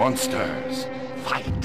monsters. Fight.